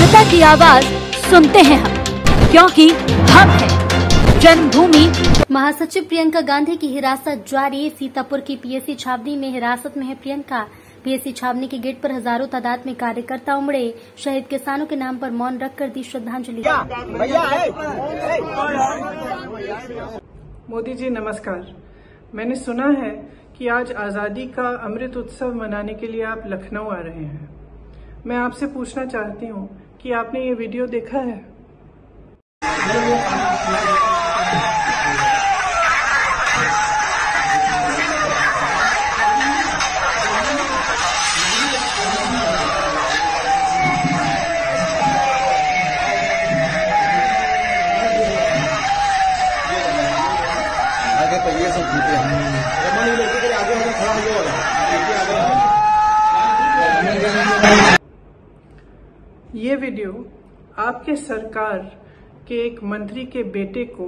जनता की आवाज़ सुनते हैं हम क्योंकि हम हैं जन्मभूमि। महासचिव प्रियंका गांधी की हिरासत जारी। सीतापुर की पीएससी छावनी में हिरासत में है प्रियंका। पीएससी छावनी के गेट पर हज़ारों तादाद में कार्यकर्ता उमड़े। शहीद किसानों के नाम पर मौन रखकर दी श्रद्धांजलि। मोदी जी नमस्कार। मैंने सुना है कि आज आज़ादी का अमृत उत्सव मनाने के लिए आप लखनऊ आ रहे हैं। मैं आपसे पूछना चाहती हूँ कि आपने ये वीडियो देखा है? आगे पहिए सब जीते हैं। खड़ा हो गया ये वीडियो आपके सरकार के एक मंत्री के बेटे को,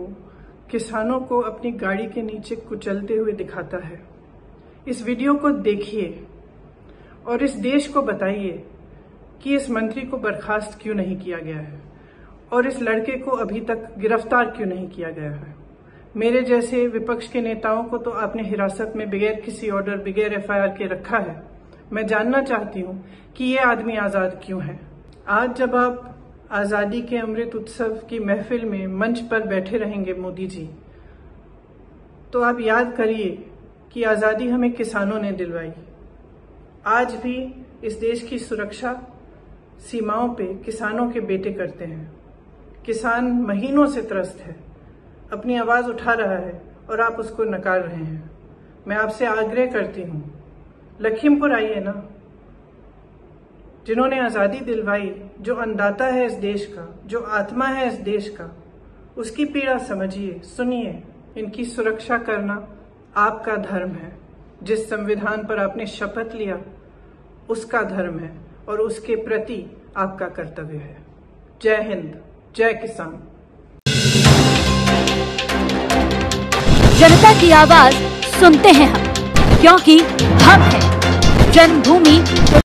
किसानों को अपनी गाड़ी के नीचे कुचलते हुए दिखाता है। इस वीडियो को देखिए और इस देश को बताइए कि इस मंत्री को बर्खास्त क्यों नहीं किया गया है और इस लड़के को अभी तक गिरफ़्तार क्यों नहीं किया गया है। मेरे जैसे विपक्ष के नेताओं को तो आपने हिरासत में बगैर किसी ऑर्डर, बगैर एफआईआर के रखा है। मैं जानना चाहती हूँ कि ये आदमी आज़ाद क्यों है। आज जब आप आज़ादी के अमृत उत्सव की महफिल में मंच पर बैठे रहेंगे मोदी जी तो आप याद करिए कि आज़ादी हमें किसानों ने दिलवाई। आज भी इस देश की सुरक्षा सीमाओं पे किसानों के बेटे करते हैं। किसान महीनों से त्रस्त है, अपनी आवाज़ उठा रहा है और आप उसको नकार रहे हैं। मैं आपसे आग्रह करती हूँ, लखीमपुर आइए ना। जिन्होंने आज़ादी दिलवाई, जो अन्नदाता है इस देश का, जो आत्मा है इस देश का, उसकी पीड़ा समझिए, सुनिए, इनकी सुरक्षा करना आपका धर्म है। जिस संविधान पर आपने शपथ लिया, उसका धर्म है और उसके प्रति आपका कर्तव्य है। जय हिंद, जय किसान। जनता की आवाज़ सुनते हैं हम, क्योंकि हम हैं। जन्मभूमि